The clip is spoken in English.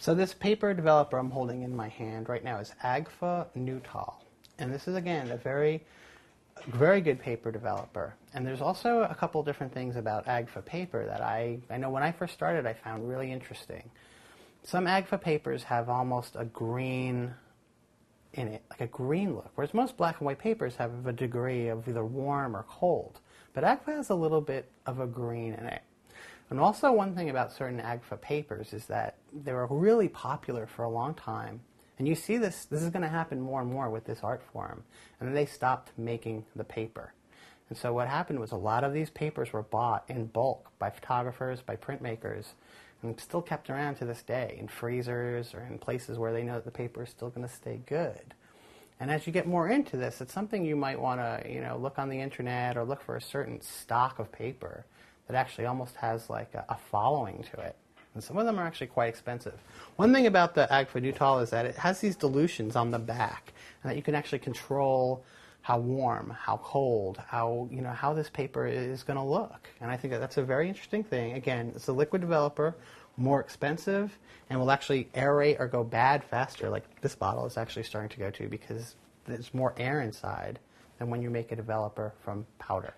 So this paper developer I'm holding in my hand right now is Agfa Neutol. And this is, again, a very, very good paper developer. And there's also a couple different things about Agfa paper that I, I know when I first started I found really interesting. Some Agfa papers have almost a green in it, like a green look, whereas most black and white papers have a degree of either warm or cold. But Agfa has a little bit of a green in it. And also one thing about certain AGFA papers is that they were really popular for a long time. And you see this, this is going to happen more and more with this art form. And then they stopped making the paper. And so what happened was a lot of these papers were bought in bulk by photographers, by printmakers, and still kept around to this day in freezers or in places where they know that the paper is still going to stay good. And as you get more into this, it's something you might want to, you know, look on the internet or look for a certain stock of paper that actually almost has like a, a following to it. And some of them are actually quite expensive. One thing about the Neutol is that it has these dilutions on the back, and that you can actually control how warm, how cold, how you know how this paper is going to look. And I think that that's a very interesting thing. Again, it's a liquid developer, more expensive, and will actually aerate or go bad faster. Like this bottle is actually starting to go to because there's more air inside than when you make a developer from powder.